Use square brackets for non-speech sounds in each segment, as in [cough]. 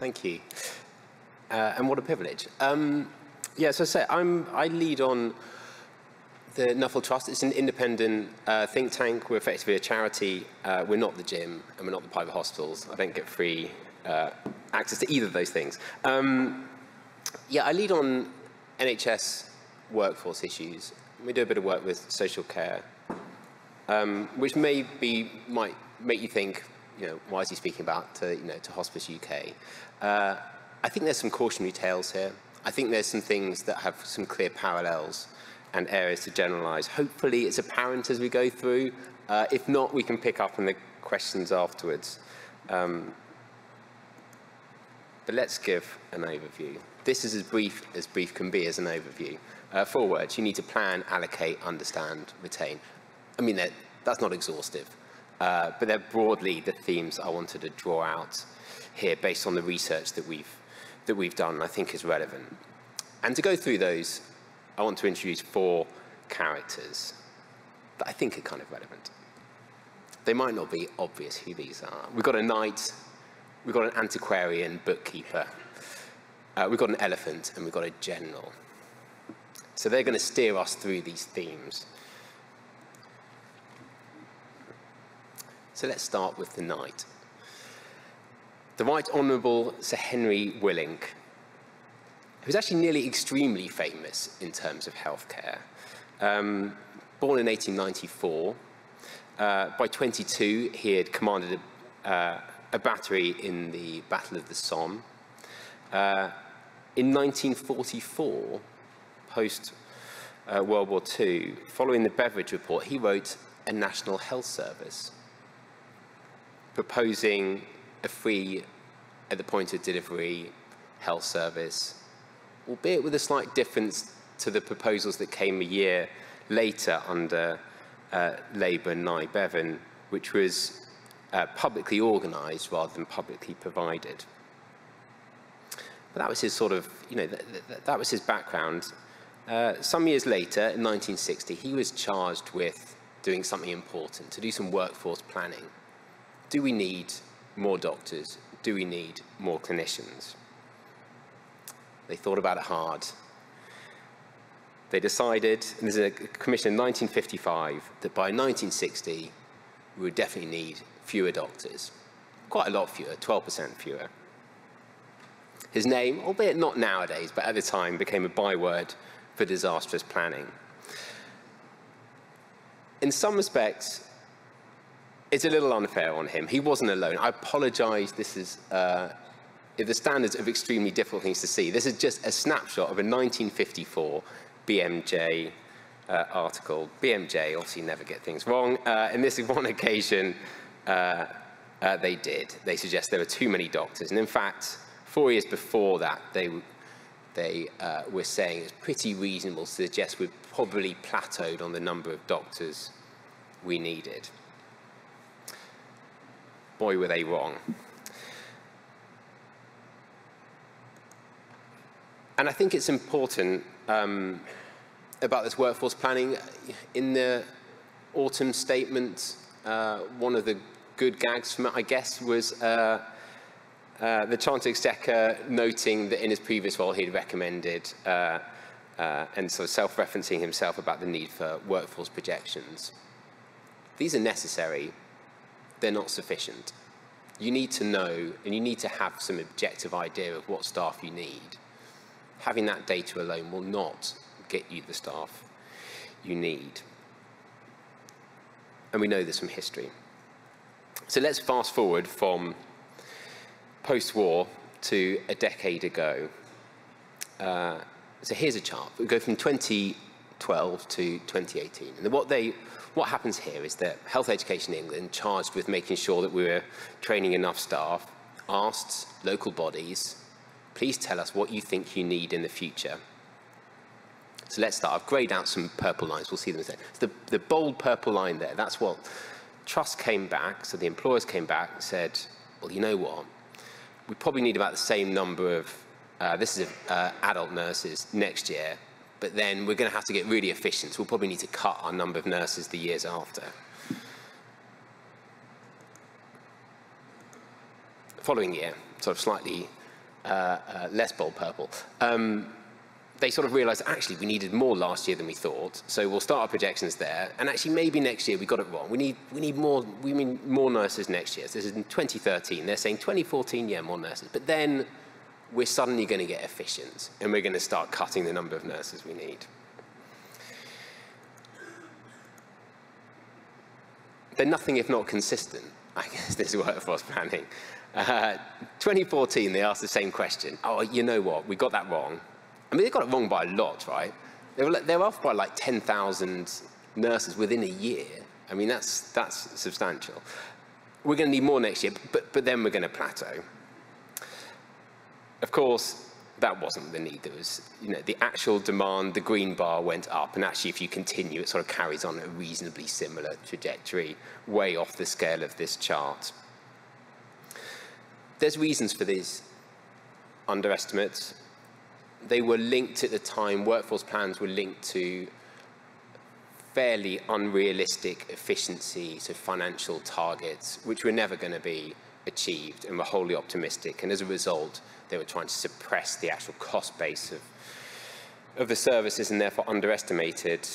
Thank you. Uh, and what a privilege. Um, yeah, so I say I'm, I lead on the Nuffield Trust. It's an independent uh, think tank. We're effectively a charity. Uh, we're not the gym and we're not the private hospitals. I don't get free uh, access to either of those things. Um, yeah, I lead on NHS workforce issues. We do a bit of work with social care, um, which may be, might make you think, you know, why is he speaking about to, you know, to Hospice UK? Uh, I think there's some cautionary tales here. I think there's some things that have some clear parallels and areas to generalize. Hopefully it's apparent as we go through. Uh, if not, we can pick up on the questions afterwards. Um, but let's give an overview. This is as brief as brief can be as an overview. Uh, four words, you need to plan, allocate, understand, retain. I mean, that's not exhaustive, uh, but they're broadly the themes I wanted to draw out here based on the research that we've, that we've done I think is relevant. And to go through those, I want to introduce four characters that I think are kind of relevant. They might not be obvious who these are. We've got a knight, we've got an antiquarian bookkeeper, uh, we've got an elephant, and we've got a general. So they're going to steer us through these themes. So let's start with the knight. The Right Honourable Sir Henry Willink, who's actually nearly extremely famous in terms of healthcare. Um, born in 1894, uh, by 22 he had commanded a, uh, a, battery in the Battle of the Somme. Uh, in 1944, post uh, World War II, following the Beveridge Report, he wrote a national health service proposing a free, at the point of delivery, health service, albeit with a slight difference to the proposals that came a year later under uh, Labour and Nye Bevan, which was uh, publicly organised rather than publicly provided. But that was his sort of, you know, th th that was his background. Uh, some years later, in 1960, he was charged with doing something important, to do some workforce planning. Do we need more doctors? Do we need more clinicians? They thought about it hard. They decided, and there's a commission in 1955, that by 1960, we would definitely need fewer doctors. Quite a lot fewer, 12% fewer. His name, albeit not nowadays, but at the time, became a byword for disastrous planning. In some respects, it's a little unfair on him. He wasn't alone. I apologize. This is uh, the standards of extremely difficult things to see. This is just a snapshot of a 1954 BMJ uh, article. BMJ obviously never get things wrong. Uh, and this is one occasion uh, uh, they did. They suggest there were too many doctors. And in fact, four years before that, they, they uh, were saying it's pretty reasonable to suggest we've probably plateaued on the number of doctors we needed boy, were they wrong. And I think it's important um, about this workforce planning. In the autumn statement, uh, one of the good gags from it, I guess, was uh, uh, the Chancellor Exchequer noting that in his previous role he'd recommended uh, uh, and sort of self-referencing himself about the need for workforce projections. These are necessary, they're not sufficient. You need to know and you need to have some objective idea of what staff you need. Having that data alone will not get you the staff you need. And we know this from history. So let's fast forward from post-war to a decade ago. Uh, so here's a chart. We go from 2012 to 2018. And what they what happens here is that Health Education England, charged with making sure that we were training enough staff, asked local bodies, please tell us what you think you need in the future. So let's start. I've grayed out some purple lines. We'll see them. in a The, the bold purple line there, that's what Trust came back, so the employers came back and said, well, you know what? We probably need about the same number of, uh, this is uh, adult nurses next year but then we're going to have to get really efficient. So we'll probably need to cut our number of nurses the years after. Following year, sort of slightly uh, uh, less bold purple. Um, they sort of realized actually we needed more last year than we thought. So we'll start our projections there. And actually maybe next year we got it wrong. We need, we need more, we mean more nurses next year. So this is in 2013. They're saying 2014, yeah, more nurses. But then we're suddenly going to get efficient and we're going to start cutting the number of nurses we need. They're nothing if not consistent, I guess, [laughs] this is workforce planning. Uh, 2014, they asked the same question. Oh, you know what? We got that wrong. I mean, they got it wrong by a lot, right? They were, they were off by like 10,000 nurses within a year. I mean, that's, that's substantial. We're going to need more next year, but, but then we're going to plateau. Of course, that wasn't the need. There was, you know, the actual demand, the green bar went up, and actually, if you continue, it sort of carries on a reasonably similar trajectory, way off the scale of this chart. There's reasons for these underestimates they were linked at the time, workforce plans were linked to fairly unrealistic efficiency, so financial targets, which were never going to be achieved and were wholly optimistic. And as a result, they were trying to suppress the actual cost base of, of the services and therefore underestimated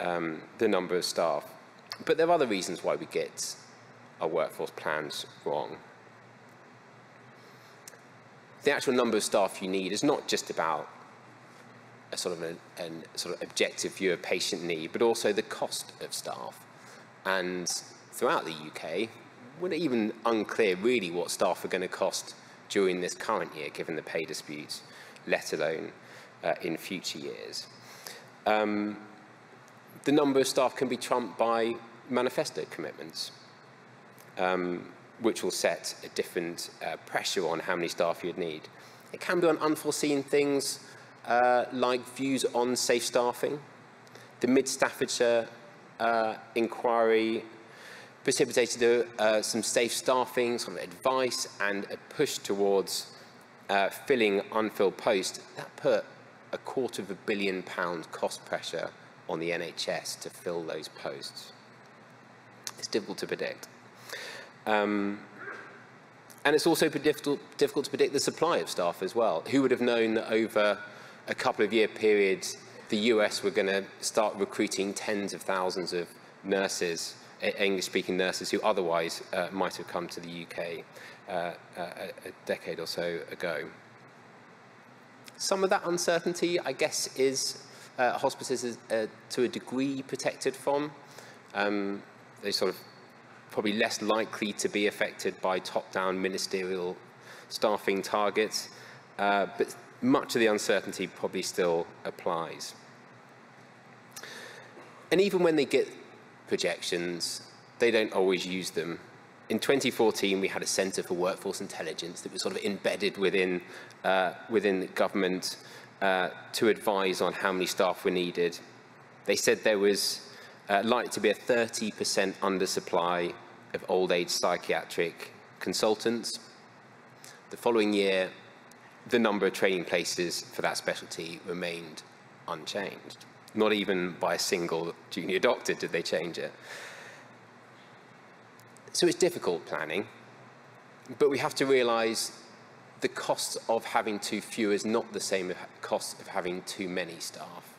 um, the number of staff. But there are other reasons why we get our workforce plans wrong the actual number of staff you need is not just about a sort of an sort of objective view of patient need, but also the cost of staff. And throughout the UK, we're even unclear really what staff are going to cost during this current year, given the pay disputes, let alone uh, in future years. Um, the number of staff can be trumped by manifesto commitments. Um, which will set a different uh, pressure on how many staff you'd need. It can be on unforeseen things uh, like views on safe staffing. The Mid Staffordshire uh, inquiry precipitated uh, some safe staffing, some advice, and a push towards uh, filling unfilled posts. That put a quarter of a billion pound cost pressure on the NHS to fill those posts. It's difficult to predict. Um, and it's also difficult, difficult to predict the supply of staff as well. Who would have known that over a couple of year periods, the US were going to start recruiting tens of thousands of nurses, English-speaking nurses, who otherwise uh, might have come to the UK uh, a, a decade or so ago. Some of that uncertainty, I guess, is uh, hospices uh, to a degree protected from. Um, they sort of probably less likely to be affected by top-down ministerial staffing targets, uh, but much of the uncertainty probably still applies. And even when they get projections, they don't always use them. In 2014, we had a Centre for Workforce Intelligence that was sort of embedded within, uh, within government uh, to advise on how many staff were needed. They said there was uh, likely to be a 30% undersupply of old age psychiatric consultants. The following year, the number of training places for that specialty remained unchanged. Not even by a single junior doctor did they change it. So it's difficult planning, but we have to realize the cost of having too few is not the same as cost of having too many staff.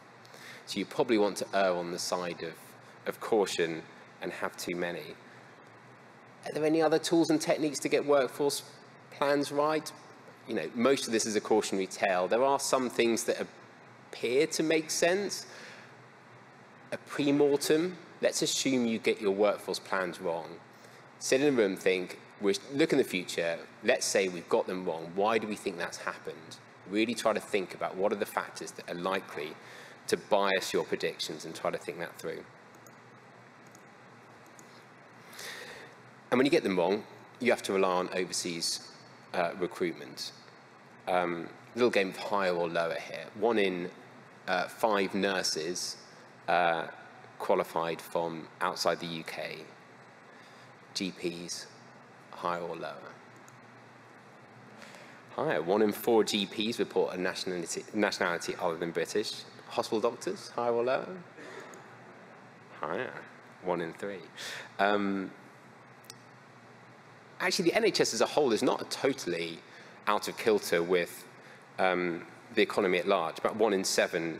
So you probably want to err on the side of, of caution and have too many. Are there any other tools and techniques to get workforce plans right? You know, most of this is a cautionary tale. There are some things that appear to make sense. A pre-mortem, let's assume you get your workforce plans wrong. Sit in a room, think, look in the future, let's say we've got them wrong. Why do we think that's happened? Really try to think about what are the factors that are likely to bias your predictions and try to think that through. And when you get them wrong, you have to rely on overseas uh, recruitment. Um, little game of higher or lower here. One in uh, five nurses uh, qualified from outside the UK. GPs, higher or lower? Higher. One in four GPs report a nationality, nationality other than British. Hospital doctors, higher or lower? Higher. One in three. Um, actually the NHS as a whole is not totally out of kilter with um, the economy at large. About one in seven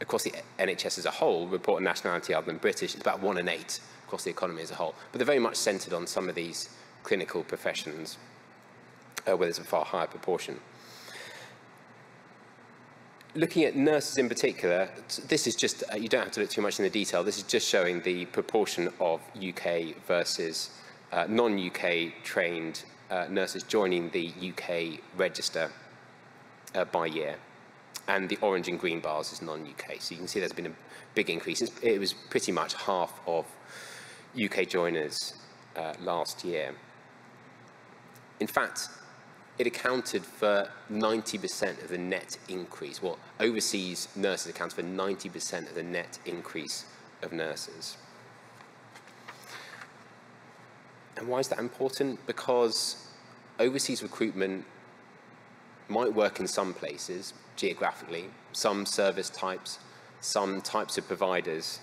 across the NHS as a whole report a nationality other than British. It's about one in eight across the economy as a whole. But they're very much centred on some of these clinical professions uh, where there's a far higher proportion. Looking at nurses in particular, this is just, uh, you don't have to look too much in the detail, this is just showing the proportion of UK versus uh, non-UK trained uh, nurses joining the UK register uh, by year. And the orange and green bars is non-UK. So you can see there's been a big increase. It was pretty much half of UK joiners uh, last year. In fact, it accounted for 90% of the net increase. Well, overseas nurses account for 90% of the net increase of nurses. And why is that important? Because overseas recruitment might work in some places geographically, some service types, some types of providers,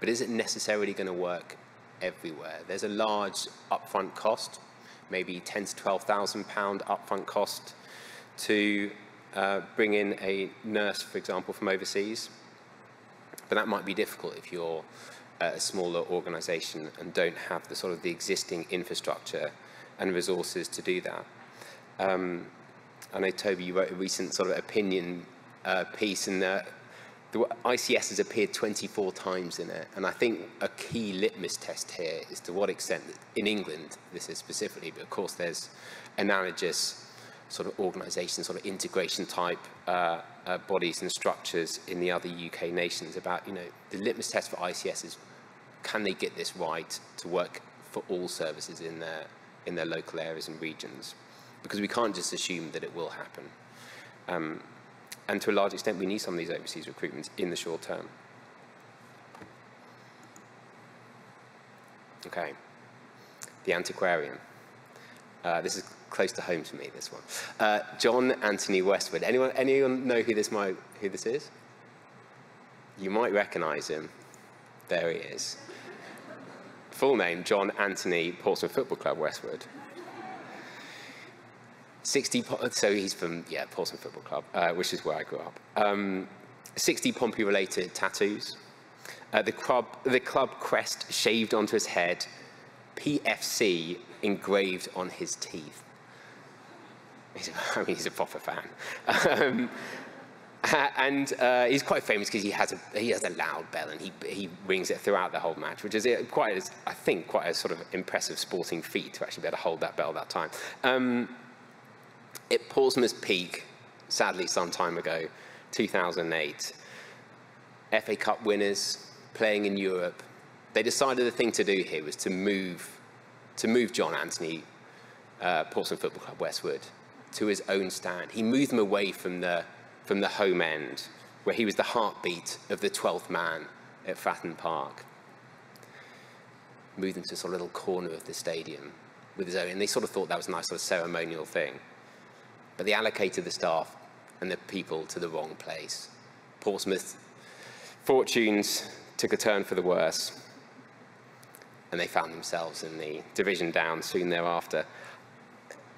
but is it necessarily going to work everywhere? There's a large upfront cost maybe 10 to 12,000 pound upfront cost to uh, bring in a nurse, for example, from overseas. But that might be difficult if you're uh, a smaller organization and don't have the sort of the existing infrastructure and resources to do that. Um, I know, Toby, you wrote a recent sort of opinion uh, piece, and uh, the ICS has appeared 24 times in it, and I think a key litmus test here is to what extent, in England, this is specifically, but of course there's analogous sort of organisation, sort of integration type uh, uh, bodies and structures in the other UK nations about, you know, the litmus test for ICS is can they get this right to work for all services in their, in their local areas and regions? Because we can't just assume that it will happen. Um, and to a large extent, we need some of these overseas recruitments in the short term. Okay, the antiquarian. Uh, this is close to home to me, this one. Uh, John Anthony Westwood. Anyone, anyone know who this, might, who this is? You might recognize him. There he is. Full name, John Anthony Portsmouth Football Club, Westwood. 60, so he's from, yeah, Portsmouth Football Club, uh, which is where I grew up. Um, 60 Pompey-related tattoos. Uh, the, club, the club crest shaved onto his head, PFC engraved on his teeth. He's, [laughs] I mean, he's a proper fan. Um, and uh, he's quite famous because he has a he has a loud bell and he he rings it throughout the whole match, which is quite a, I think quite a sort of impressive sporting feat to actually be able to hold that bell that time. Um, at Portsmouth's peak, sadly some time ago, 2008, FA Cup winners playing in Europe, they decided the thing to do here was to move, to move John Anthony, uh, Portsmouth Football Club Westwood, to his own stand. He moved them away from the, from the home end, where he was the heartbeat of the 12th man at Fratton Park. Moved them to a sort of little corner of the stadium with his own, and they sort of thought that was a nice sort of ceremonial thing but they allocated the staff and the people to the wrong place. Portsmouth fortunes took a turn for the worse, and they found themselves in the division down soon thereafter.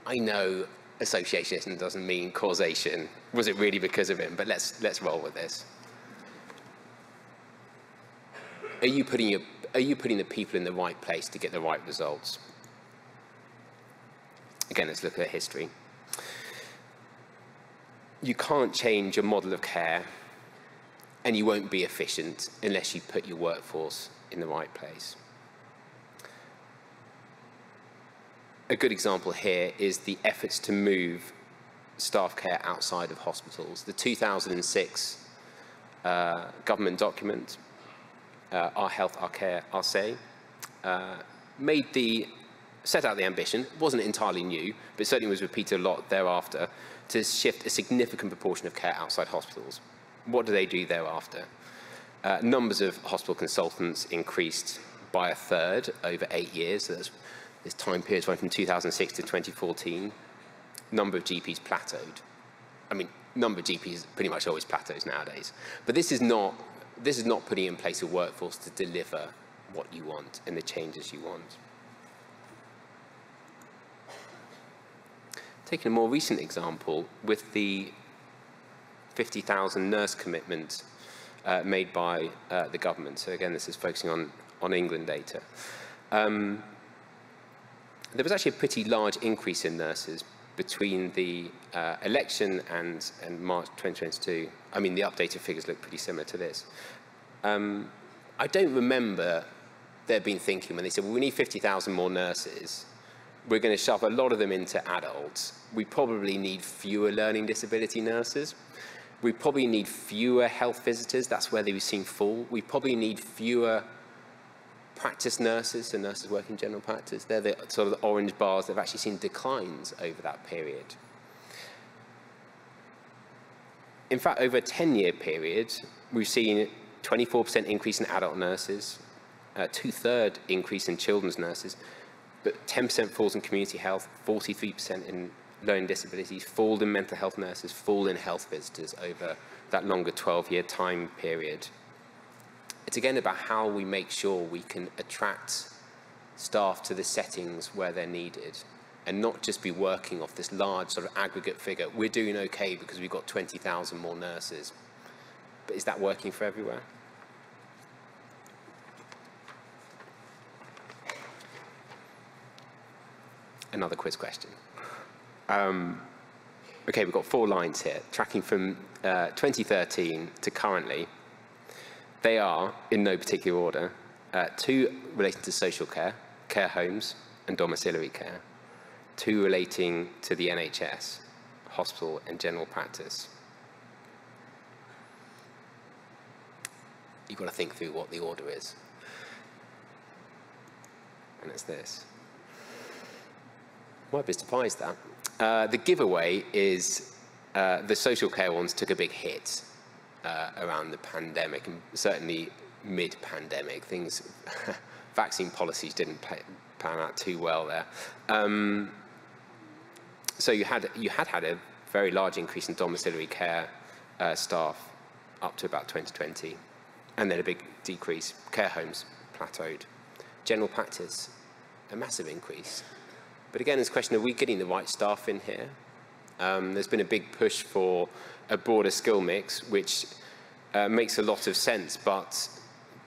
I know association doesn't mean causation. Was it really because of him? But let's, let's roll with this. Are you, putting your, are you putting the people in the right place to get the right results? Again, let's look at history you can't change your model of care and you won't be efficient unless you put your workforce in the right place. A good example here is the efforts to move staff care outside of hospitals. The 2006 uh, government document, uh, Our Health, Our Care, Our Say, uh, made the, set out the ambition, it wasn't entirely new, but certainly was repeated a lot thereafter, to shift a significant proportion of care outside hospitals. What do they do thereafter? Uh, numbers of hospital consultants increased by a third over eight years. So this time period went from 2006 to 2014. Number of GPs plateaued. I mean, number of GPs pretty much always plateaus nowadays. But this is not this is not putting in place a workforce to deliver what you want and the changes you want. Taking a more recent example with the 50,000 nurse commitment uh, made by uh, the government. So again, this is focusing on, on England data. Um, there was actually a pretty large increase in nurses between the uh, election and, and March 2022. I mean, the updated figures look pretty similar to this. Um, I don't remember there being thinking when they said, well, we need 50,000 more nurses. We're going to shove a lot of them into adults. We probably need fewer learning disability nurses. We probably need fewer health visitors. That's where they've seen fall. We probably need fewer practice nurses, so nurses working general practice. They're the sort of the orange bars that have actually seen declines over that period. In fact, over a 10-year period, we've seen 24% increase in adult nurses, a two-third increase in children's nurses, but 10% falls in community health, 43% in learning disabilities, fall in mental health nurses, fall in health visitors over that longer 12-year time period. It's again about how we make sure we can attract staff to the settings where they're needed and not just be working off this large sort of aggregate figure. We're doing okay because we've got 20,000 more nurses. But is that working for everywhere? Another quiz question. Um, okay, we've got four lines here, tracking from uh, 2013 to currently. They are, in no particular order, uh, two relating to social care, care homes, and domiciliary care, two relating to the NHS, hospital and general practice. You've got to think through what the order is. And it's this. Might be surprised that. Uh, the giveaway is uh, the social care ones took a big hit uh, around the pandemic, and certainly mid-pandemic, things, [laughs] vaccine policies didn't pan out too well there. Um, so you had, you had had a very large increase in domiciliary care uh, staff up to about 2020, and then a big decrease. Care homes plateaued. General practice, a massive increase. But again, a question, are we getting the right staff in here? Um, there's been a big push for a broader skill mix, which uh, makes a lot of sense, but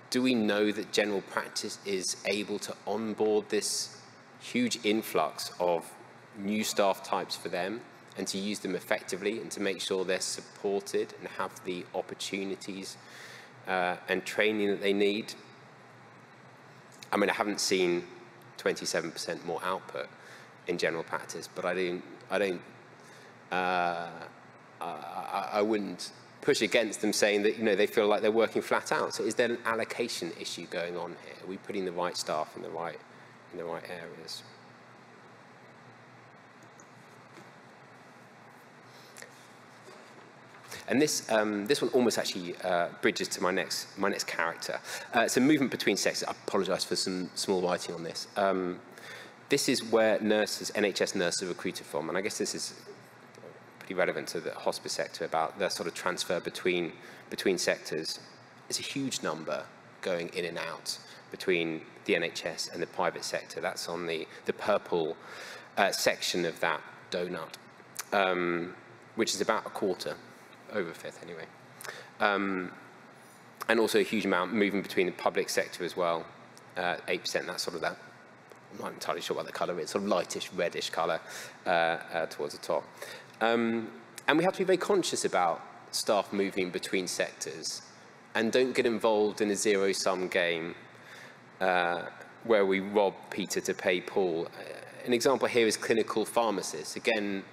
do we know that general practice is able to onboard this huge influx of new staff types for them and to use them effectively and to make sure they're supported and have the opportunities uh, and training that they need? I mean, I haven't seen 27% more output in general practice, but I don't, I don't uh, I, I, wouldn't push against them saying that you know they feel like they're working flat out. So is there an allocation issue going on here? Are we putting the right staff in the right in the right areas? And this, um, this one almost actually uh, bridges to my next, my next character. Uh, it's a movement between sexes. I apologise for some small writing on this. Um, this is where nurses, NHS nurses are recruited from, and I guess this is pretty relevant to the hospice sector about the sort of transfer between, between sectors. It's a huge number going in and out between the NHS and the private sector. That's on the, the purple uh, section of that donut, um, which is about a quarter, over a fifth anyway. Um, and also a huge amount moving between the public sector as well, uh, 8%, that's sort of that. I'm not entirely sure what the colour is, sort of lightish, reddish colour uh, uh, towards the top. Um, and we have to be very conscious about staff moving between sectors and don't get involved in a zero-sum game uh, where we rob Peter to pay Paul. Uh, an example here is clinical pharmacists. Again,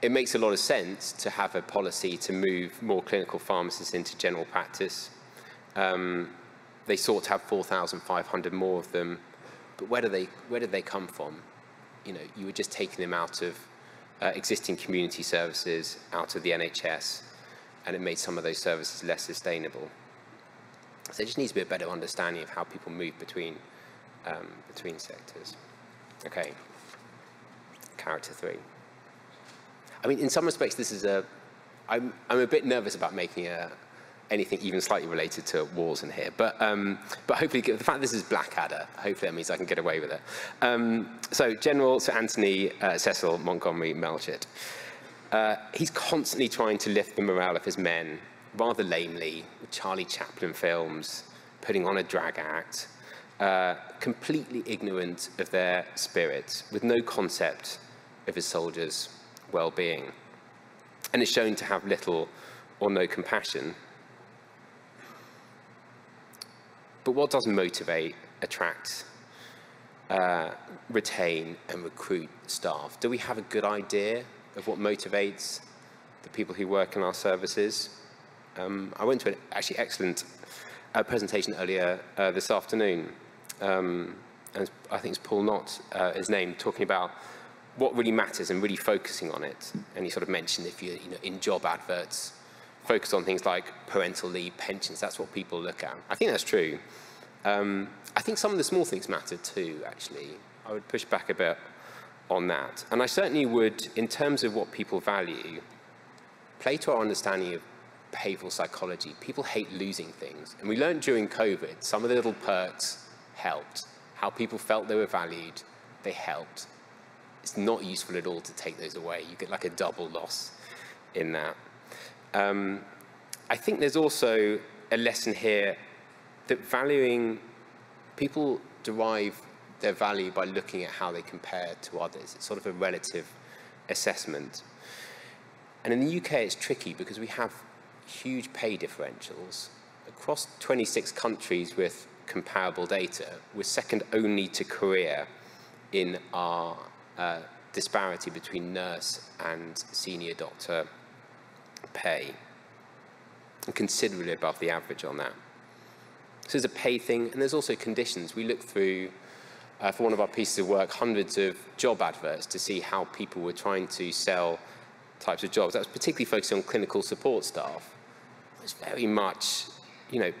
it makes a lot of sense to have a policy to move more clinical pharmacists into general practice. Um, they sought to have 4,500 more of them, but where do they where did they come from? You know, you were just taking them out of uh, existing community services out of the NHS, and it made some of those services less sustainable. So there just needs to be a better understanding of how people move between, um, between sectors. Okay, character three. I mean, in some respects, this is a, I'm, I'm a bit nervous about making a, anything even slightly related to wars in here. But, um, but hopefully, the fact this is Blackadder, hopefully that means I can get away with it. Um, so General Sir Anthony uh, Cecil Hogmanay Melchett. Uh, he's constantly trying to lift the morale of his men, rather lamely, with Charlie Chaplin films, putting on a drag act, uh, completely ignorant of their spirits, with no concept of his soldiers' well-being. And is shown to have little or no compassion. But what does motivate, attract, uh, retain and recruit staff? Do we have a good idea of what motivates the people who work in our services? Um, I went to an actually excellent uh, presentation earlier uh, this afternoon, um, and I think it's Paul Knott, uh, his name, talking about what really matters and really focusing on it. And he sort of mentioned if you're you know, in job adverts, focus on things like parental leave, pensions, that's what people look at. I think that's true. Um, I think some of the small things matter too, actually. I would push back a bit on that. And I certainly would, in terms of what people value, play to our understanding of behavioral psychology. People hate losing things. And we learned during COVID, some of the little perks helped. How people felt they were valued, they helped. It's not useful at all to take those away. You get like a double loss in that. Um, I think there's also a lesson here that valuing, people derive their value by looking at how they compare to others. It's sort of a relative assessment. And in the UK, it's tricky because we have huge pay differentials. Across 26 countries with comparable data, we're second only to Korea in our uh, disparity between nurse and senior doctor pay, and considerably above the average on that. So there's a pay thing, and there's also conditions. We looked through, uh, for one of our pieces of work, hundreds of job adverts to see how people were trying to sell types of jobs. That was particularly focused on clinical support staff. It was very much, you know,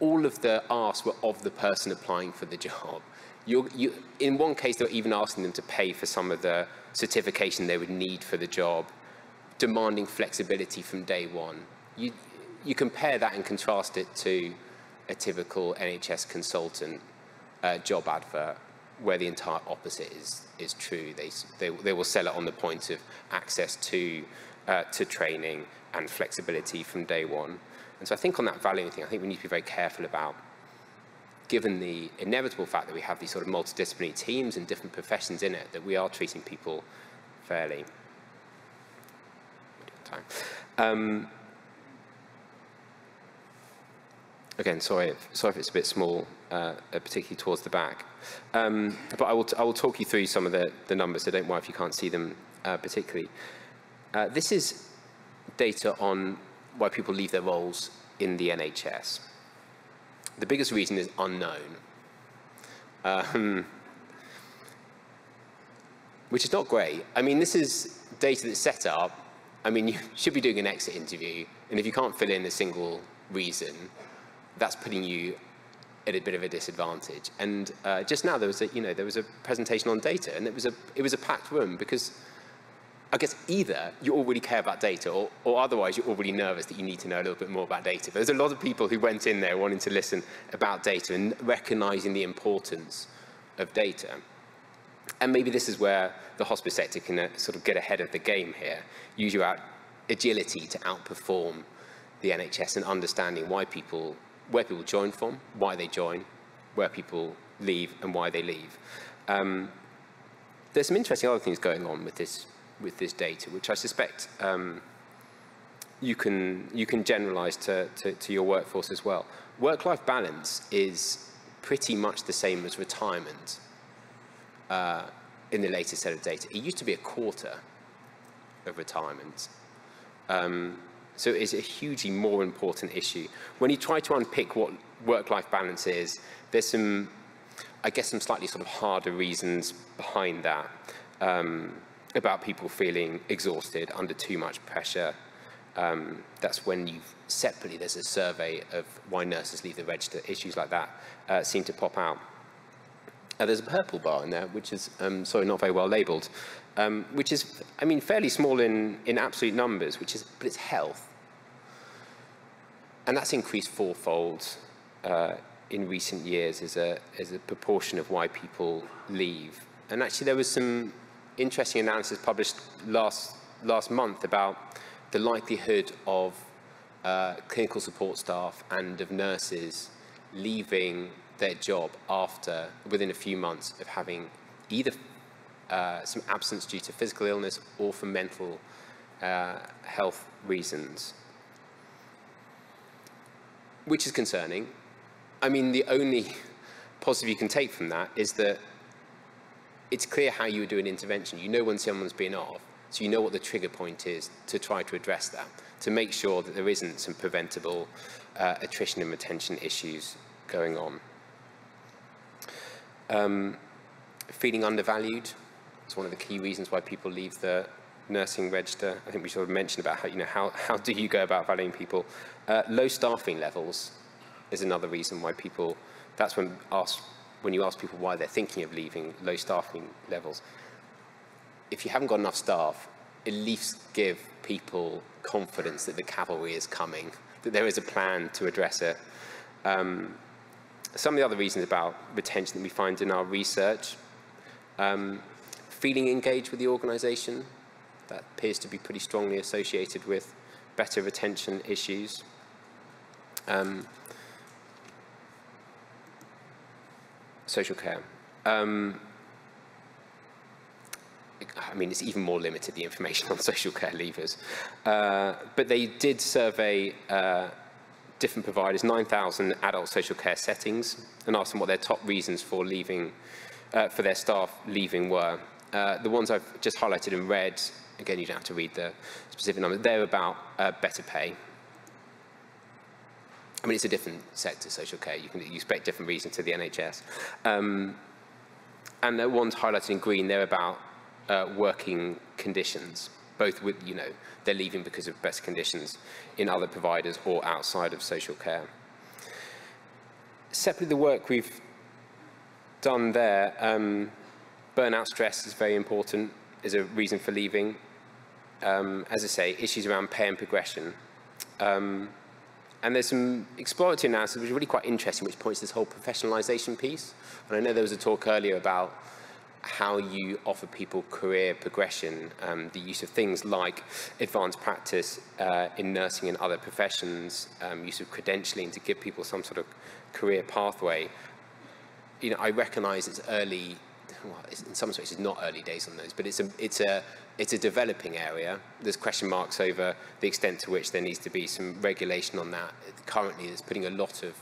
all of the asks were of the person applying for the job. You, in one case, they were even asking them to pay for some of the certification they would need for the job demanding flexibility from day one. You, you compare that and contrast it to a typical NHS consultant uh, job advert where the entire opposite is, is true. They, they, they will sell it on the point of access to, uh, to training and flexibility from day one. And so I think on that valuing thing, I think we need to be very careful about, given the inevitable fact that we have these sort of multidisciplinary teams and different professions in it, that we are treating people fairly Um, again, sorry, if, sorry if it's a bit small, uh, particularly towards the back. Um, but I will, I will talk you through some of the, the numbers, so don't worry if you can't see them uh, particularly. Uh, this is data on why people leave their roles in the NHS. The biggest reason is unknown, um, which is not great. I mean, this is data that's set up I mean, you [laughs] should be doing an exit interview, and if you can't fill in a single reason, that's putting you at a bit of a disadvantage. And uh, just now there was a, you know, there was a presentation on data, and it was a, it was a packed room because I guess either you already care about data, or, or otherwise you're already nervous that you need to know a little bit more about data. But there's a lot of people who went in there wanting to listen about data and recognizing the importance of data. And maybe this is where the hospice sector can uh, sort of get ahead of the game here. Use your agility to outperform the NHS and understanding why people, where people join from, why they join, where people leave and why they leave. Um, there's some interesting other things going on with this, with this data, which I suspect um, you, can, you can generalize to, to, to your workforce as well. Work-life balance is pretty much the same as retirement uh, in the latest set of data. It used to be a quarter of retirement. Um, so it's a hugely more important issue. When you try to unpick what work-life balance is, there's some, I guess, some slightly sort of harder reasons behind that um, about people feeling exhausted under too much pressure. Um, that's when you separately, there's a survey of why nurses leave the register. Issues like that uh, seem to pop out. Uh, there's a purple bar in there, which is, um, sorry, not very well labeled, um, which is, I mean, fairly small in, in absolute numbers, which is, but it's health. and that's increased fourfold uh, in recent years as a, as a proportion of why people leave. And actually there was some interesting analysis published last, last month about the likelihood of uh, clinical support staff and of nurses leaving their job after, within a few months of having either uh, some absence due to physical illness or for mental uh, health reasons. Which is concerning. I mean, the only positive you can take from that is that it's clear how you would do an intervention. You know when someone's been off, so you know what the trigger point is to try to address that, to make sure that there isn't some preventable uh, attrition and retention issues going on. Um, feeling undervalued is one of the key reasons why people leave the nursing register. I think we should mentioned about how, you know, how, how do you go about valuing people. Uh, low staffing levels is another reason why people, that's when, ask, when you ask people why they're thinking of leaving, low staffing levels. If you haven't got enough staff, at least give people confidence that the cavalry is coming, that there is a plan to address it. Um, some of the other reasons about retention that we find in our research, um, feeling engaged with the organization, that appears to be pretty strongly associated with better retention issues. Um, social care. Um, I mean, it's even more limited, the information on [laughs] social care leavers. Uh, but they did survey uh, different providers, 9,000 adult social care settings, and asked them what their top reasons for leaving, uh, for their staff leaving were. Uh, the ones I've just highlighted in red, again, you don't have to read the specific numbers, they're about uh, better pay. I mean, it's a different sector, social care. You can you expect different reasons to the NHS. Um, and the ones highlighted in green, they're about uh, working conditions both with, you know, they're leaving because of best conditions in other providers or outside of social care. Separately, the work we've done there, um, burnout stress is very important as a reason for leaving. Um, as I say, issues around pay and progression. Um, and there's some exploratory analysis which is really quite interesting, which points to this whole professionalization piece. And I know there was a talk earlier about how you offer people career progression, um, the use of things like advanced practice uh, in nursing and other professions, um, use of credentialing to give people some sort of career pathway. You know, I recognize it's early, well, it's, in some ways it's not early days on those, but it's a, it's, a, it's a developing area. There's question marks over the extent to which there needs to be some regulation on that. Currently, it's putting a lot of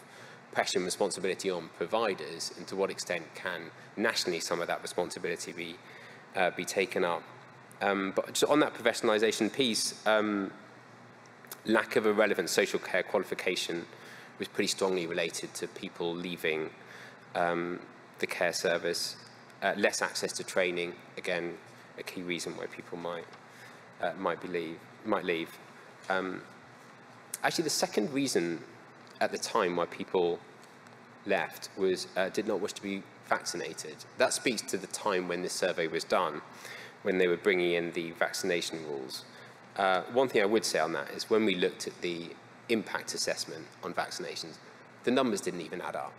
pressure and responsibility on providers and to what extent can nationally some of that responsibility be, uh, be taken up. Um, but just on that professionalisation piece, um, lack of a relevant social care qualification was pretty strongly related to people leaving um, the care service. Uh, less access to training, again, a key reason why people might, uh, might, believe, might leave. Um, actually, the second reason at the time why people left was uh, did not wish to be vaccinated. That speaks to the time when this survey was done, when they were bringing in the vaccination rules. Uh, one thing I would say on that is when we looked at the impact assessment on vaccinations, the numbers didn't even add up.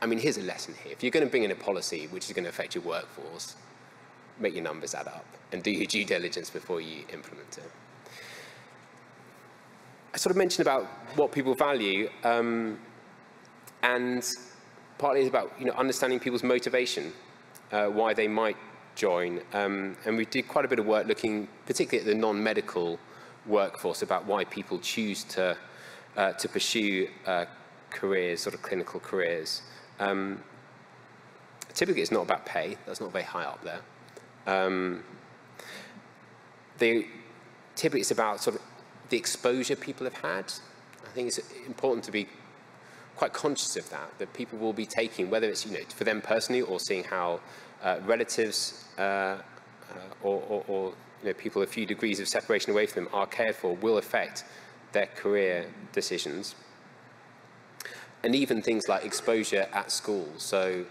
I mean, here's a lesson here. If you're going to bring in a policy which is going to affect your workforce, make your numbers add up and do your due diligence before you implement it. I sort of mentioned about what people value. Um, and partly it's about you know, understanding people's motivation, uh, why they might join. Um, and we did quite a bit of work looking particularly at the non-medical workforce about why people choose to, uh, to pursue uh, careers, sort of clinical careers. Um, typically it's not about pay, that's not very high up there. Um, they, typically it's about sort of the exposure people have had. I think it's important to be quite conscious of that, that people will be taking, whether it's you know, for them personally or seeing how uh, relatives uh, or, or, or you know, people a few degrees of separation away from them are cared for will affect their career decisions. And even things like exposure at school. So,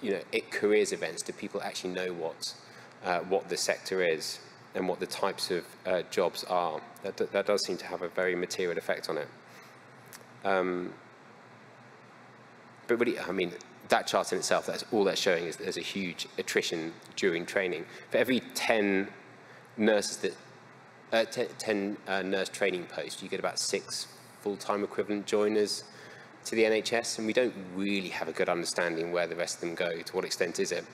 you know, at careers events, do people actually know what, uh, what the sector is and what the types of uh, jobs are? That, that does seem to have a very material effect on it. Um, but really, I mean, that chart in itself, that's all that's showing is there's a huge attrition during training. For every 10 nurses that, uh, 10, 10 uh, nurse training posts, you get about six full-time equivalent joiners to the NHS, and we don't really have a good understanding where the rest of them go. To what extent is it?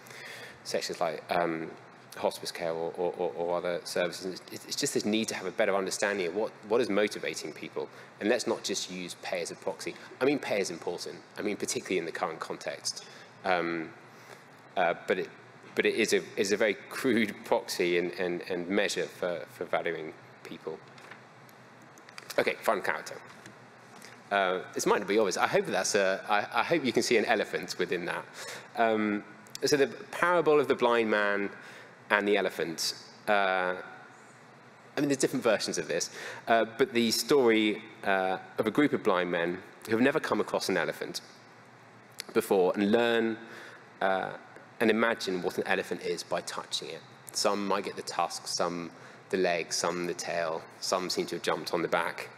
Sections like um, hospice care or, or, or, other services. It's just this need to have a better understanding of what, what is motivating people. And let's not just use pay as a proxy. I mean, pay is important. I mean, particularly in the current context. Um, uh, but it, but it is a, is a very [laughs] crude proxy and, and, and measure for, for valuing people. Okay, final character. Uh, this might not be obvious. I hope that's a, I, I hope you can see an elephant within that. Um, so the parable of the blind man and the elephant. Uh, I mean, there's different versions of this, uh, but the story uh, of a group of blind men who have never come across an elephant before and learn uh, and imagine what an elephant is by touching it. Some might get the tusks, some the legs, some the tail, some seem to have jumped on the back.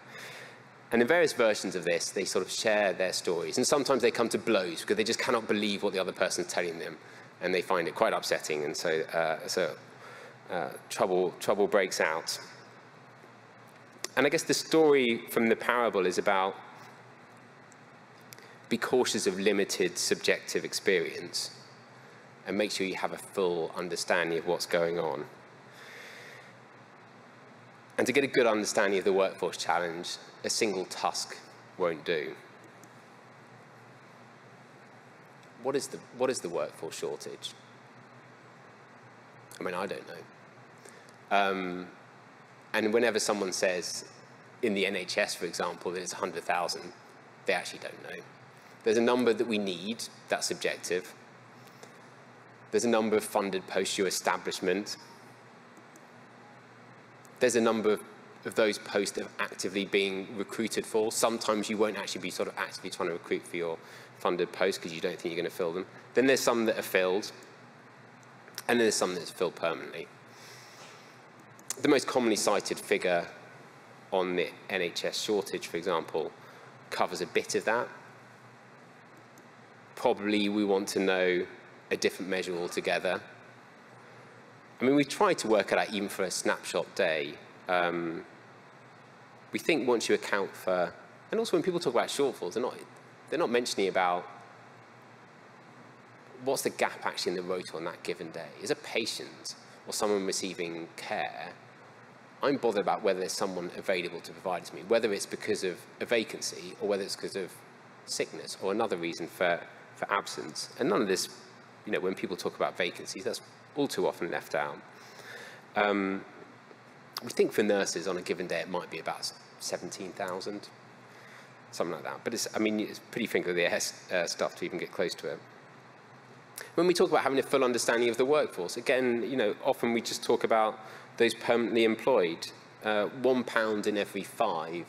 And in various versions of this, they sort of share their stories. And sometimes they come to blows because they just cannot believe what the other person is telling them and they find it quite upsetting, and so, uh, so uh, trouble, trouble breaks out. And I guess the story from the parable is about be cautious of limited subjective experience and make sure you have a full understanding of what's going on. And to get a good understanding of the workforce challenge, a single task won't do. What is the, what is the workforce shortage? I mean, I don't know. Um, and whenever someone says in the NHS, for example, that it's 100,000, they actually don't know. There's a number that we need, that's subjective. There's a number of funded post-your establishment. There's a number of, of those posts that are actively being recruited for. Sometimes you won't actually be sort of actively trying to recruit for your funded posts because you don't think you're going to fill them. Then there's some that are filled, and then there's some that's filled permanently. The most commonly cited figure on the NHS shortage, for example, covers a bit of that. Probably we want to know a different measure altogether. I mean, we tried to work it out even for a snapshot day. Um, we think once you account for, and also when people talk about shortfalls, they're not, they're not mentioning about what's the gap actually in the rota on that given day. Is a patient or someone receiving care, I'm bothered about whether there's someone available to provide to me, whether it's because of a vacancy or whether it's because of sickness or another reason for, for absence. And none of this, you know, when people talk about vacancies, that's all too often left out. Um, we think for nurses on a given day it might be about 17,000 something like that. But it's, I mean, it's pretty finger of the air uh, stuff to even get close to it. When we talk about having a full understanding of the workforce, again, you know, often we just talk about those permanently employed. Uh, one pound in every five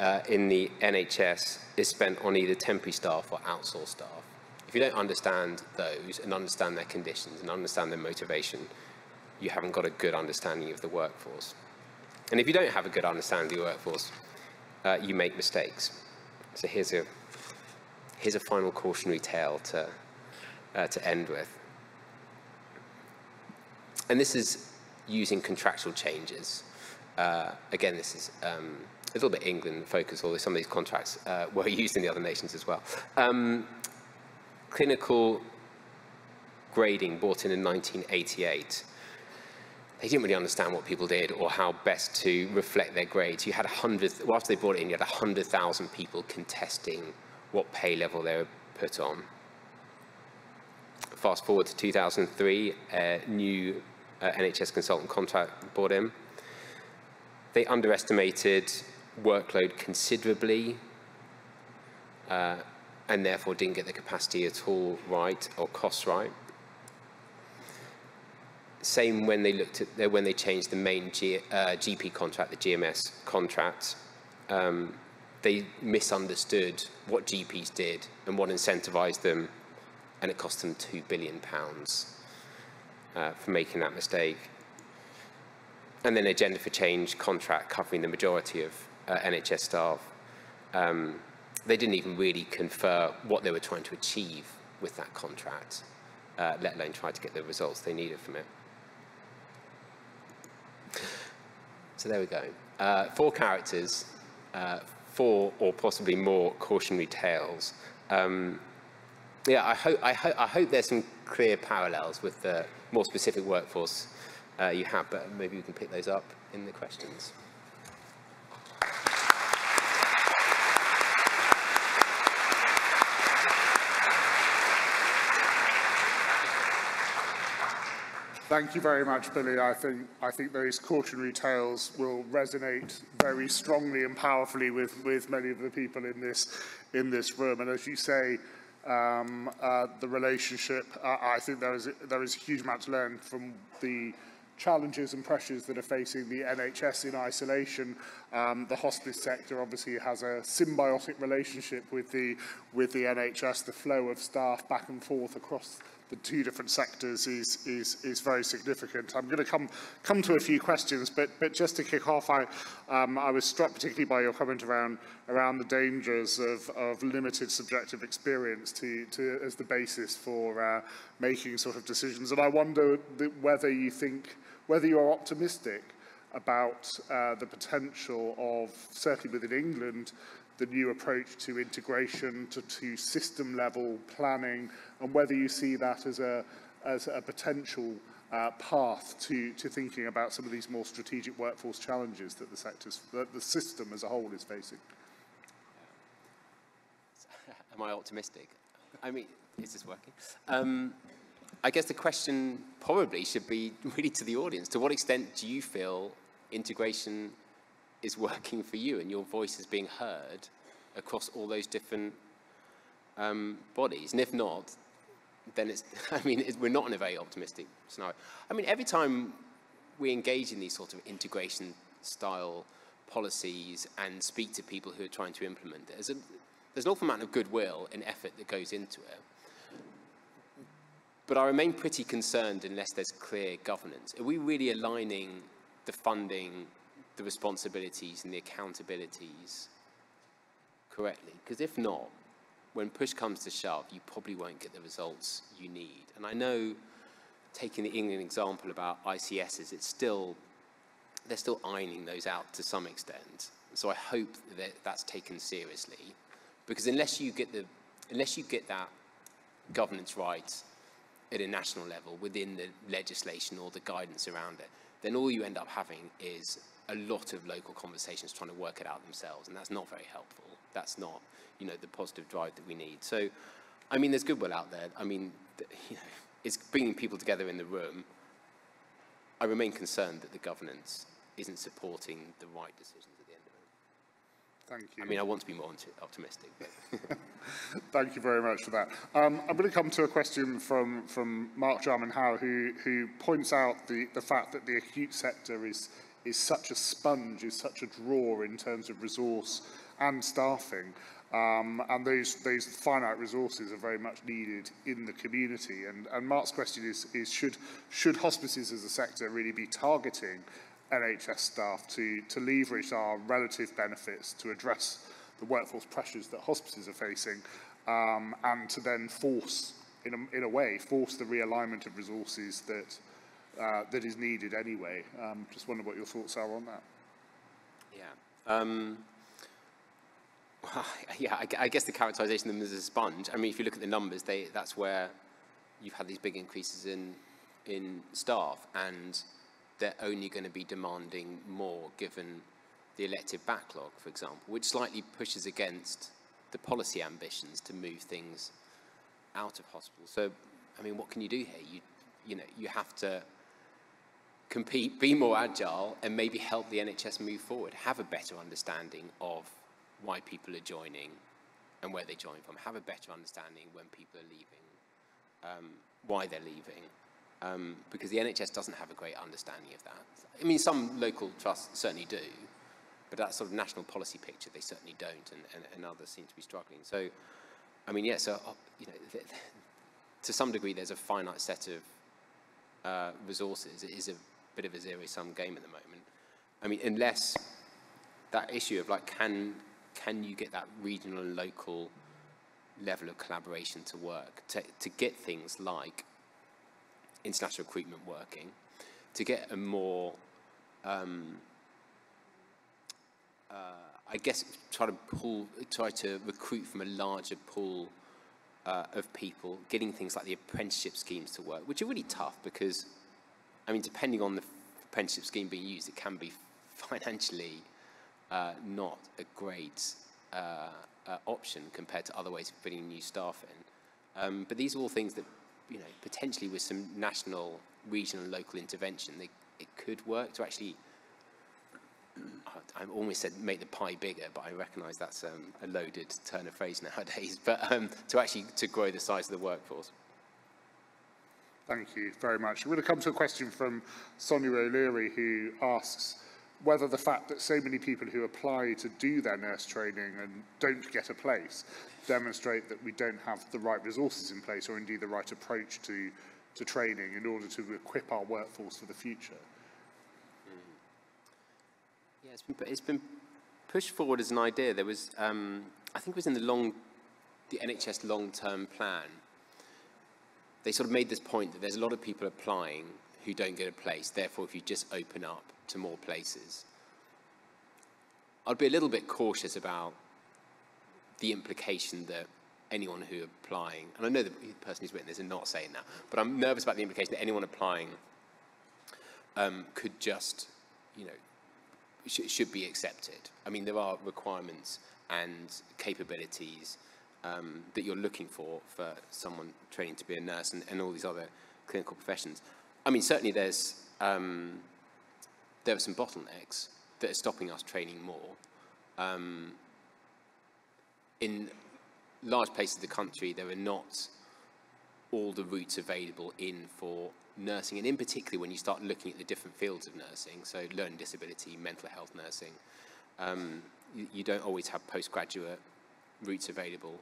uh, in the NHS is spent on either temporary staff or outsourced staff. If you don't understand those and understand their conditions and understand their motivation, you haven't got a good understanding of the workforce. And if you don't have a good understanding of the workforce, uh, you make mistakes. So here's a, here's a final cautionary tale to, uh, to end with. And this is using contractual changes. Uh, again, this is um, a little bit England focused, although some of these contracts uh, [laughs] were used in the other nations as well. Um, clinical grading brought in in 1988 they didn't really understand what people did or how best to reflect their grades. You had a hundred, well, after they brought it in, you had 100,000 people contesting what pay level they were put on. Fast forward to 2003, a new uh, NHS consultant contract brought in. They underestimated workload considerably uh, and therefore didn't get the capacity at all right or costs right. Same when they looked at when they changed the main G, uh, GP contract, the GMS contract. Um, they misunderstood what GPs did and what incentivized them, and it cost them two billion pounds uh, for making that mistake. And then Agenda for Change contract covering the majority of uh, NHS staff um, they didn't even really confer what they were trying to achieve with that contract, uh, let alone try to get the results they needed from it. So there we go. Uh, four characters, uh, four or possibly more cautionary tales. Um, yeah, I hope, I, ho I hope there's some clear parallels with the more specific workforce uh, you have, but maybe we can pick those up in the questions. Thank you very much, Billy. I think, I think those cautionary tales will resonate very strongly and powerfully with, with many of the people in this, in this room. And as you say, um, uh, the relationship, uh, I think there is, there is a huge amount to learn from the challenges and pressures that are facing the NHS in isolation. Um, the hospice sector obviously has a symbiotic relationship with the, with the NHS. The flow of staff back and forth across the two different sectors is, is, is very significant. I'm going to come, come to a few questions, but, but just to kick off, I, um, I was struck particularly by your comment around, around the dangers of, of limited subjective experience to, to, as the basis for uh, making sort of decisions. And I wonder whether you think, whether you're optimistic about uh, the potential of, certainly within England, the new approach to integration, to, to system level planning, and whether you see that as a, as a potential uh, path to, to thinking about some of these more strategic workforce challenges that the sectors, that the system as a whole is facing. [laughs] Am I optimistic? I mean, is this working? Um, I guess the question probably should be [laughs] really to the audience. To what extent do you feel integration is working for you and your voice is being heard across all those different um, bodies. And if not, then it's, [laughs] I mean, it's, we're not in a very optimistic scenario. I mean, every time we engage in these sort of integration style policies and speak to people who are trying to implement it, there's, a, there's an awful amount of goodwill and effort that goes into it. But I remain pretty concerned unless there's clear governance. Are we really aligning the funding the responsibilities and the accountabilities correctly. Because if not, when push comes to shove, you probably won't get the results you need. And I know, taking the England example about ICSs, it's still, they're still ironing those out to some extent. So I hope that that's taken seriously. Because unless you get, the, unless you get that governance right at a national level within the legislation or the guidance around it, then all you end up having is a lot of local conversations trying to work it out themselves, and that's not very helpful. That's not, you know, the positive drive that we need. So, I mean, there's goodwill out there. I mean, [laughs] you know, it's bringing people together in the room. I remain concerned that the governance isn't supporting the right decisions at the end of it. Thank you. I mean, I want to be more optimistic. [laughs] Thank you very much for that. Um, I'm going to come to a question from, from Mark Jarman Howe, who, who points out the, the fact that the acute sector is is such a sponge, is such a draw in terms of resource and staffing. Um, and those, those finite resources are very much needed in the community. And, and Mark's question is, is should, should hospices as a sector really be targeting NHS staff to, to leverage our relative benefits to address the workforce pressures that hospices are facing um, and to then force, in a, in a way, force the realignment of resources that uh, that is needed anyway. Um, just wonder what your thoughts are on that. Yeah. Um, [laughs] yeah, I, I, guess the characterization of them as a sponge. I mean, if you look at the numbers, they, that's where you've had these big increases in, in staff, and they're only going to be demanding more given the elective backlog, for example, which slightly pushes against the policy ambitions to move things out of hospital. So, I mean, what can you do here? You, you know, you have to compete, be more agile, and maybe help the NHS move forward, have a better understanding of why people are joining and where they join from, have a better understanding when people are leaving, um, why they're leaving, um, because the NHS doesn't have a great understanding of that. I mean, some local trusts certainly do, but that sort of national policy picture, they certainly don't, and, and, and others seem to be struggling. So, I mean, yeah, so, uh, you know, to some degree, there's a finite set of uh, resources. It is a bit of a zero-sum game at the moment. I mean, unless that issue of like, can, can you get that regional and local level of collaboration to work, to, to get things like international recruitment working, to get a more, um, uh, I guess, try to pull, try to recruit from a larger pool uh, of people, getting things like the apprenticeship schemes to work, which are really tough because, I mean, depending on the apprenticeship scheme being used, it can be [laughs] financially uh, not a great uh, uh, option compared to other ways of putting new staff in. Um, but these are all things that, you know, potentially with some national, regional, and local intervention, they, it could work to actually. I almost said make the pie bigger, but I recognise that's um, a loaded turn of phrase nowadays. [laughs] But um, to actually to grow the size of the workforce. Thank you very much. We're going to come to a question from Sonia O'Leary, who asks whether the fact that so many people who apply to do their nurse training and don't get a place demonstrate that we don't have the right resources in place or indeed the right approach to, to training in order to equip our workforce for the future. Mm. Yeah, it's been, it's been pushed forward as an idea. There was, um, I think it was in the long, the NHS long-term plan. They sort of made this point that there's a lot of people applying who don't get a place. Therefore, if you just open up to more places. I'd be a little bit cautious about the implication that anyone who applying, and I know the person who's written this is not saying that, but I'm nervous about the implication that anyone applying um, could just, you know, sh should be accepted. I mean, there are requirements and capabilities um, that you're looking for for someone training to be a nurse and, and all these other clinical professions. I mean, certainly there's um, there are some bottlenecks that are stopping us training more. Um, in large places of the country, there are not all the routes available in for nursing, and in particular when you start looking at the different fields of nursing, so learning disability, mental health nursing, um, you, you, don't always have postgraduate routes available.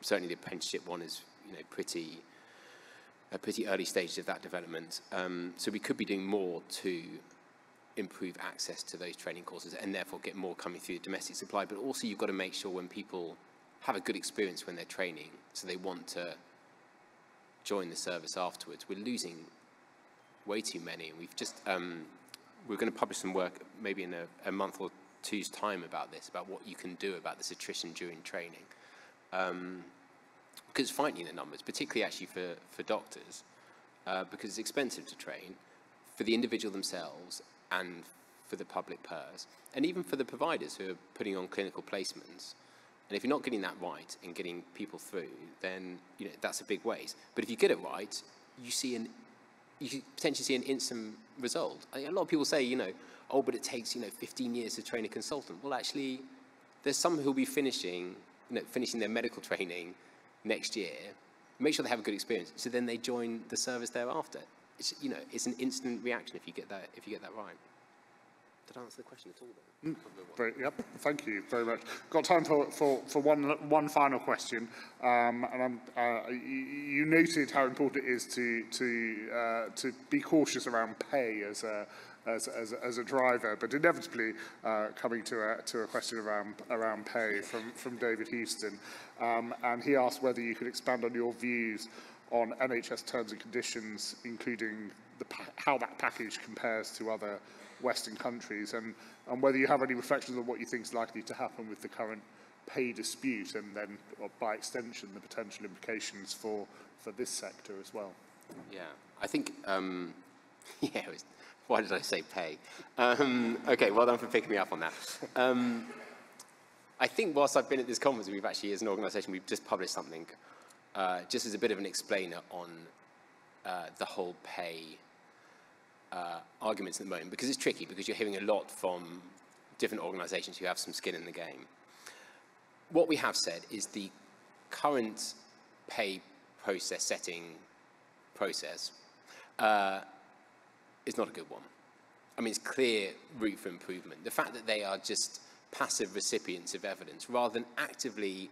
Certainly the apprenticeship one is you know, pretty, a pretty early stage of that development. Um, so we could be doing more to improve access to those training courses and therefore get more coming through the domestic supply. But also you've got to make sure when people have a good experience when they're training, so they want to join the service afterwards. We're losing way too many. And we've just, um, we're going to publish some work maybe in a, a, month or two's time about this, about what you can do about this attrition during training. Um, because fighting the numbers, particularly actually for, for doctors, uh, because it's expensive to train, for the individual themselves and for the public purse, and even for the providers who are putting on clinical placements. And if you're not getting that right and getting people through, then you know that's a big waste. But if you get it right, you see an you potentially see an instant result. A lot of people say, you know, oh, but it takes you know 15 years to train a consultant. Well, actually, there's some who'll be finishing, you know, finishing their medical training next year. Make sure they have a good experience, so then they join the service thereafter it's, you know, it's an instant reaction if you get that, if you get that right. Did I answer the question at all then? Mm, very, yep, thank you very much. Got time for, for, for one, one final question. Um, and uh, you, you, noted how important it is to, to, uh, to be cautious around pay as a, as, as, as a driver, but inevitably uh, coming to a, to a question around, around pay from, from David Houston. Um, and he asked whether you could expand on your views on NHS terms and conditions, including the, how that package compares to other Western countries, and, and whether you have any reflections on what you think is likely to happen with the current pay dispute, and then, by extension, the potential implications for, for this sector as well. Yeah, I think, um, [laughs] yeah, was, why did I say pay? Um, okay, well done for picking me up on that. Um, I think whilst I've been at this conference, we've actually, as an organisation, we've just published something uh, just as a bit of an explainer on uh, the whole pay uh, arguments at the moment, because it's tricky, because you're hearing a lot from different organizations who have some skin in the game. What we have said is the current pay process setting process uh, is not a good one. I mean, it's clear route for improvement. The fact that they are just passive recipients of evidence rather than actively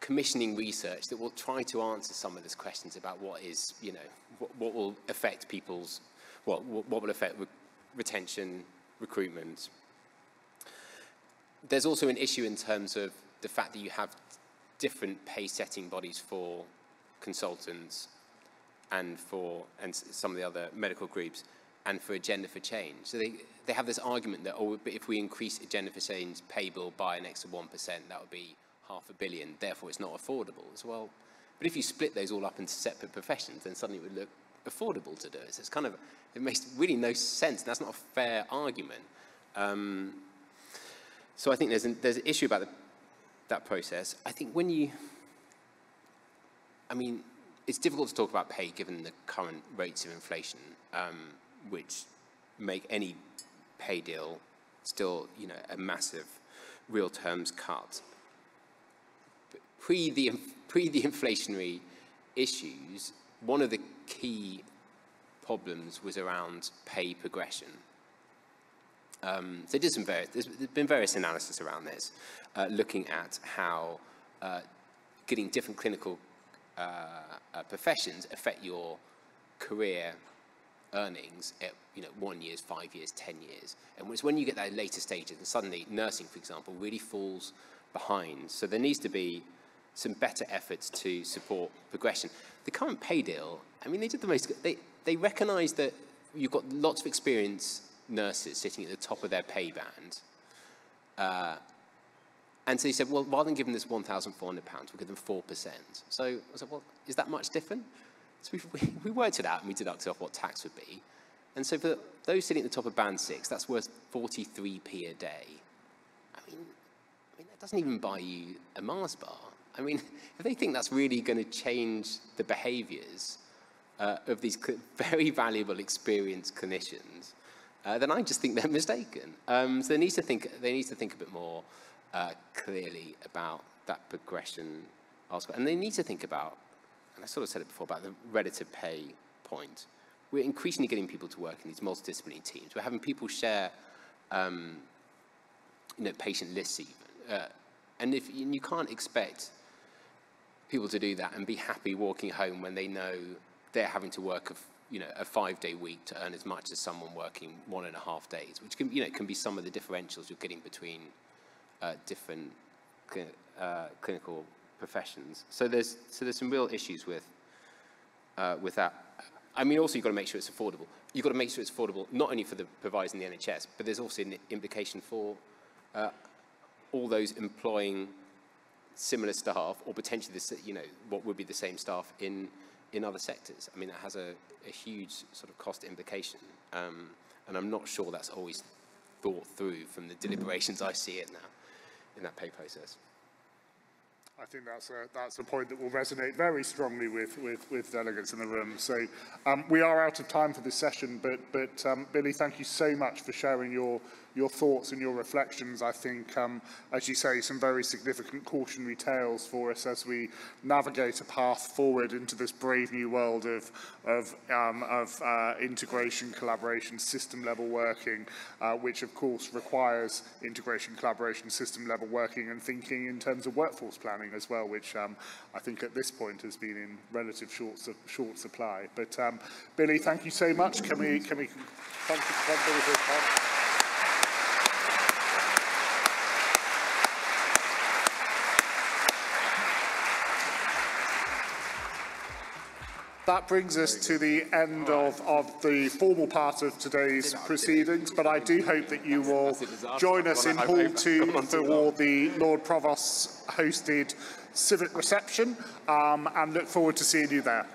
commissioning research that will try to answer some of these questions about what is, you know, what, what will affect people's, what, what will affect re retention, recruitment. there's also an issue in terms of the fact that you have different pay setting bodies for consultants and for and some of the other medical groups and for Agenda for Change. So they, they have this argument that, oh, if we increase Agenda for Change pay bill by an extra 1%, that would be half a billion, therefore it's not affordable. As well, but if you split those all up into separate professions, then suddenly it would look affordable to do it. So it's kind of, it makes really no sense. That's not a fair argument. Um, so I think there's an, there's an issue about the, that process. I think when you, I mean, it's difficult to talk about pay given the current rates of inflation, um, which make any pay deal still, you know, a massive real terms cut. But pre the, pre the inflationary issues, one of the key problems was around pay progression. Um, so did some various, there's been various analysis around this, uh, looking at how uh, getting different clinical uh, uh professions affect your career earnings at you know one years, five years, ten years. And it's when you get that later stages, and suddenly nursing, for example, really falls behind. So there needs to be some better efforts to support progression. The current pay deal, I mean, they did the most. They they recognise that you've got lots of experienced nurses sitting at the top of their pay band. Uh, and so he said, well, rather than giving this £1,400, we'll give them 4%. So I said, well, is that much different? So we, we worked it out and we deducted off what tax would be. And so for those sitting at the top of band six, that's worth 43p a day. I mean, I mean, that doesn't even buy you a Mars bar. I mean, [laughs] if they think that's really going to change the behaviors uh, of these [laughs] very valuable, experienced clinicians, uh, then I just think they're [laughs] mistaken. Um, so they need to think. They need to think a bit more uh, clearly about that progression and they need to think about. And I sort of said it before about the relative pay point. We're increasingly getting people to work in these multidisciplinary teams. We're having people share, um, you know, patient lists even, uh, and if you can't expect people to do that and be happy walking home when they know they're having to work a you know, a five-day week to earn as much as someone working one and a half days, which can, you know, can be some of the differentials you're getting between uh, different uh, clinical professions. So there's, so there's some real issues with, uh, with that. I mean, also you've got to make sure it's affordable. You've got to make sure it's affordable not only for the providers in the NHS, but there's also an implication for uh, all those employing similar staff or potentially, the, you know, what would be the same staff in in other sectors. I mean, it has a, a huge sort of cost implication. Um, and I'm not sure that's always thought through from the deliberations I see it now in that pay process. I think that's a, that's a point that will resonate very strongly with, with, with delegates in the room. So um, we are out of time for this session, but, but um, Billy, thank you so much for sharing your, your thoughts and your reflections. I think, um, as you say, some very significant cautionary tales for us as we navigate a path forward into this brave new world of, of, um, of uh, integration, collaboration, system level working, uh, which of course requires integration, collaboration, system level working and thinking in terms of workforce planning as well, which um, I think at this point has been in relative short, su short supply. But um, Billy, thank you so much. Can we, can we, thank you, thank you That brings us to the end of, of the formal part of today's proceedings, but I do hope that you will join us in Hall 2 for the Lord Provost's hosted civic reception um, and look forward to seeing you there.